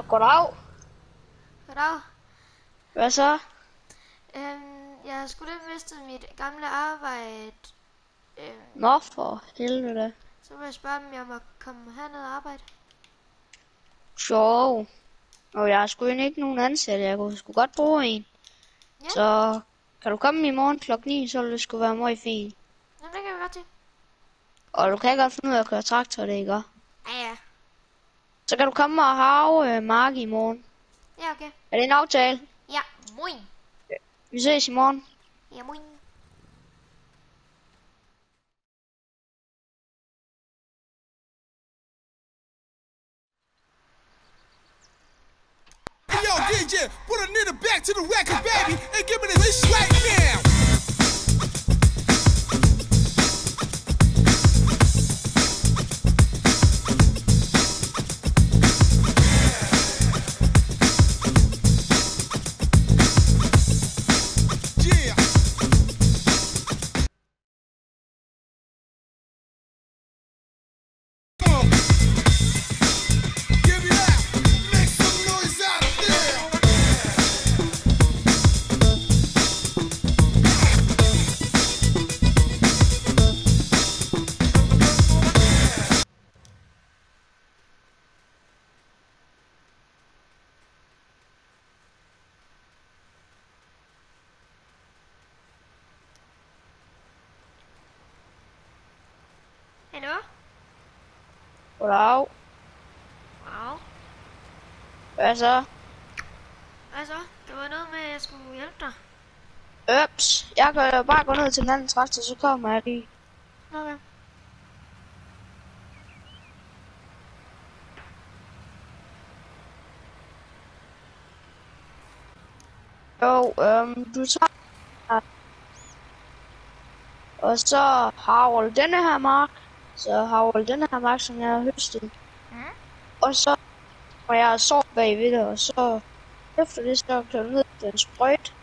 Så, goddag. Goddag. Hvad så? Øhm, jeg skulle lidt mistet mit gamle arbejde. Øhm, Nå, for helvede. så vil jeg spørge, om jeg må komme herned og arbejde. Sjov. Og jeg har sgu ikke nogen ansatte. Jeg kunne sgu godt bruge en. Ja. Så kan du komme i morgen klokken 9, så vil det sgu være meget fint. Jamen, det kan vi godt til. Og du kan godt finde ud af at køre traktor, det ikke? Så kan du komme og have øh, Mark i morgen. Ja, okay. Er det en aftale? Ja, moin. Vi ses i morgen. Ja, moin. Yo, DJ, put a nigga back to the record, out. Goddag. Wow. Hvad så? Altså, det var noget med, at jeg skulle hjælpe dig. Øps. Jeg kan jo bare gå ned til den anden traktor, så kommer jeg lige. Okay. Jo, øhm, du tager... Og så har denne her mark. Så har du denne her mark, som jeg har høstet. Mm. Og så må jeg sove bagved det, og så efter det, så kører ned til en sprøjt.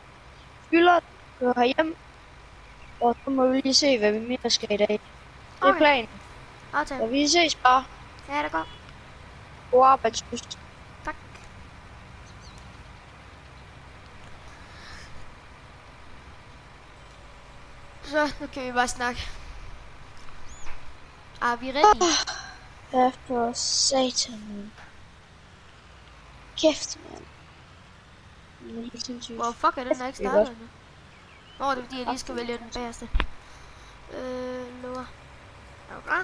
Fylder, kører hjem. Og så må vi lige se, hvad vi mere skal i dag. Det er Okay. planen. Så Aftale. vi ses bare. Ja, det går. God arbejdslyst. Tak. Så, nu kan vi bare snakke. Er vi ready? Ja, for satan. Kæft, mand. Det er helt sindssygt. Hvor fuck er den, der ikke er startet endnu? Nå, det er fordi, jeg lige skal vælge den bagerste. Øh, lover. Er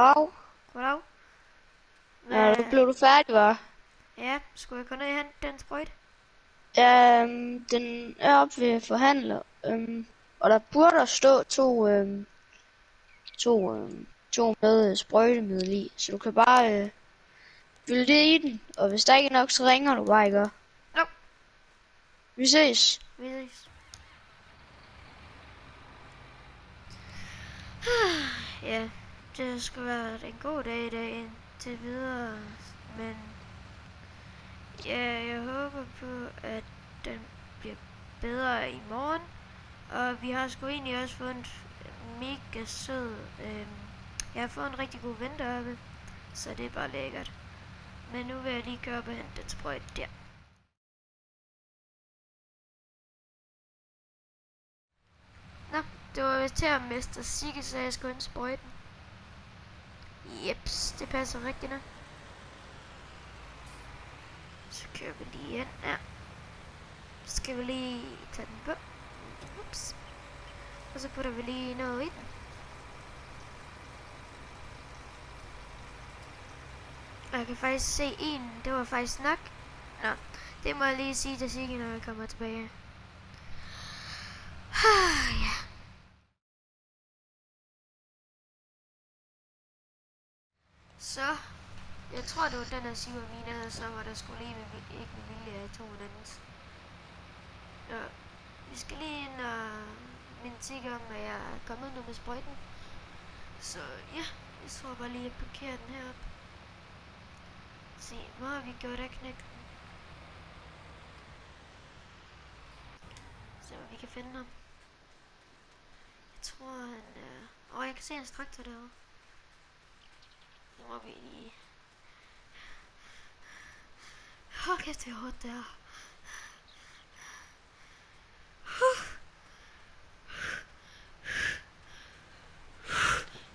Goddag. Goddag. Ja, nu blev du færdig, var? Ja, skulle jeg gå ned og hente den sprøjt? Øhm, den er oppe ved forhandler. Øhm, og der burde stå to, øhm, to, øhm, to med sprøjtemiddel i. Så du kan bare øh, fylde det i den. Og hvis der ikke er nok, så ringer du bare, ikke? Jo. Vi ses. Vi ses. Ja, det skal være en god dag i dag indtil videre, men ja, jeg håber på, at den bliver bedre i morgen. Og vi har sgu egentlig også fået en mega sød, øhm, jeg har fået en rigtig god ven deroppe, så det er bare lækkert. Men nu vil jeg lige køre op og hente den sprøjt der. Nå, det var vist til at Mester Sigge sagde, at jeg skulle hente sprøjten. Jeps, det passer rigtigt nok. Så kører vi lige ind her. Så skal vi lige tage den på. Ups. Og så putter vi lige noget i den. Og jeg kan faktisk se en, det var faktisk nok. Nå, det må jeg lige sige til Sigge, når jeg kommer tilbage. ja. Så, jeg tror det var den her Simon Mina havde, så var der skulle lige med, vi- ikke med vilje, at jeg tog en. Ja, vi skal lige ind og min Sigge om, at jeg er kommet nu med sprøjten. Så ja, jeg tror bare lige, at parkerer den heroppe. Se, hvor har vi gjort af knækken? Se, hvor vi kan finde ham. Jeg tror, han er... Åh, oh, jeg kan se hans traktor derovre. Nu må vi. Åh, oh, kæft, det er hårdt der.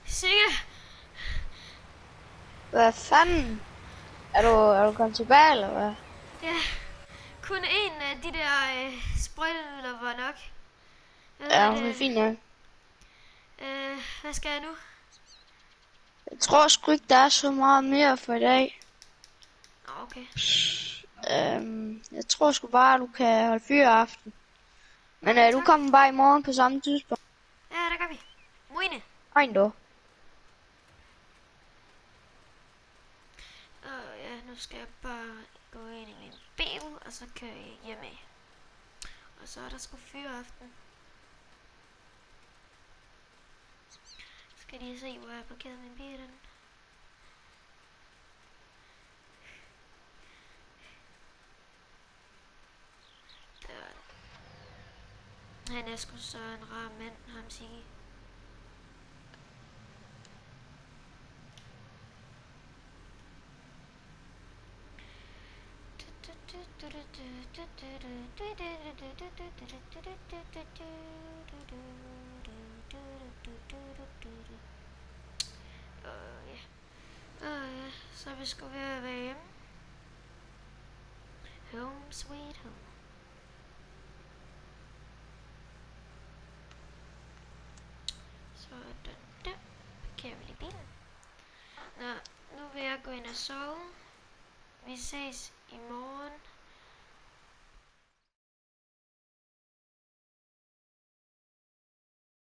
Sikke! Hvad fanden? Er du, er du kommet tilbage, eller hvad? Ja, kun en af de der øh, sprøjtemidler var nok. Hvad Ja, det er fint nok. Øh, hvad skal jeg nu? Jeg tror sgu ikke, der er så meget mere for i dag. Nå, okay. Øhm, jeg tror sgu bare, at du kan holde fyreaften. Men øh, du kommer bare i morgen på samme tidspunkt. Ja, der gør vi. Moine. Hej då. Og ja, nu skal jeg bare gå ind i min bil, og så kører jeg hjem af. Og så er der sgu fyreaften. Skal lige se, hvor jeg har parkeret min bil den. Der. Han er sgu så en rar mand, ham Sigge. Åh ja. Åh ja, så vi skal ved at være hjemme. Home sweet home. Sådan der. Parkerer vi lige bilen. Nå, nu vil jeg gå ind og sove. Vi ses i morgen.